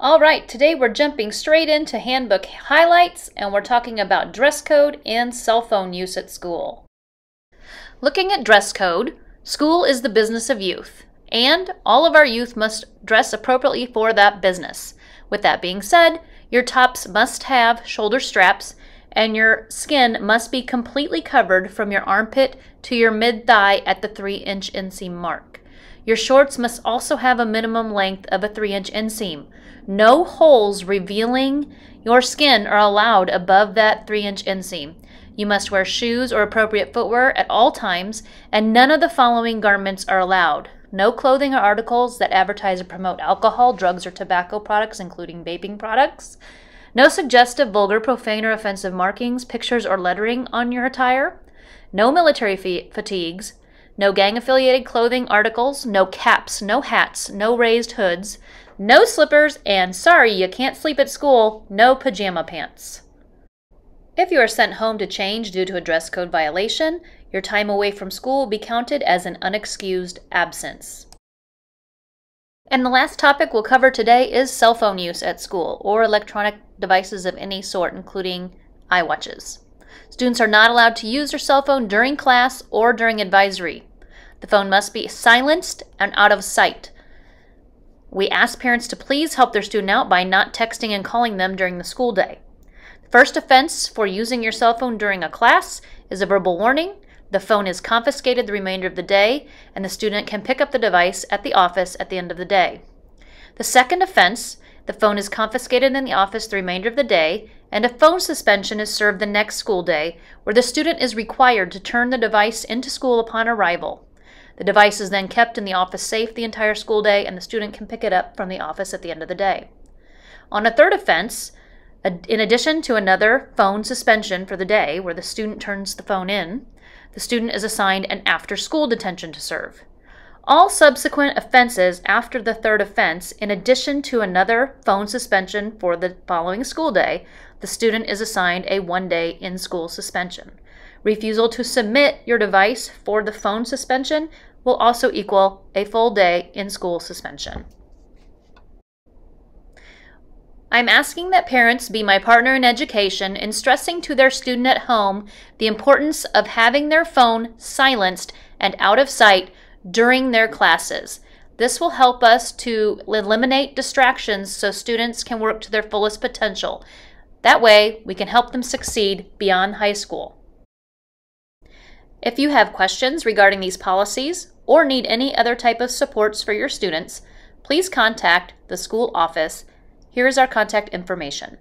All right, today we're jumping straight into handbook highlights and we're talking about dress code and cell phone use at school. Looking at dress code, school is the business of youth, and all of our youth must dress appropriately for that business. With that being said, your tops must have shoulder straps and your skin must be completely covered from your armpit to your mid thigh at the 3 inch inseam mark. Your shorts must also have a minimum length of a 3 inch inseam. No holes revealing your skin are allowed above that 3 inch inseam. You must wear shoes or appropriate footwear at all times, and none of the following garments are allowed. No clothing or articles that advertise or promote alcohol, drugs, or tobacco products, including vaping products. No suggestive, vulgar, profane, or offensive markings, pictures, or lettering on your attire. No military fatigues. No gang affiliated clothing articles. No caps, no hats, no raised hoods no slippers, and sorry, you can't sleep at school, no pajama pants. If you are sent home to change due to a dress code violation, your time away from school will be counted as an unexcused absence. And the last topic we'll cover today is cell phone use at school or electronic devices of any sort, including iWatches. Students are not allowed to use their cell phone during class or during advisory. The phone must be silenced and out of sight. We ask parents to please help their student out by not texting and calling them during the school day. First offense for using your cell phone during a class is a verbal warning. The phone is confiscated the remainder of the day, and the student can pick up the device at the office at the end of the day. The second offense, the phone is confiscated in the office the remainder of the day, and a phone suspension is served the next school day, where the student is required to turn the device into school upon arrival. The device is then kept in the office safe the entire school day, and the student can pick it up from the office at the end of the day. On a third offense, in addition to another phone suspension for the day where the student turns the phone in, the student is assigned an after school detention to serve. All subsequent offenses after the third offense, in addition to another phone suspension for the following school day, the student is assigned a one day in school suspension. Refusal to submit your device for the phone suspension will also equal a full day in school suspension. I'm asking that parents be my partner in education in stressing to their student at home the importance of having their phone silenced and out of sight during their classes. This will help us to eliminate distractions so students can work to their fullest potential. That way, we can help them succeed beyond high school. If you have questions regarding these policies or need any other type of supports for your students, please contact the school office. Here is our contact information.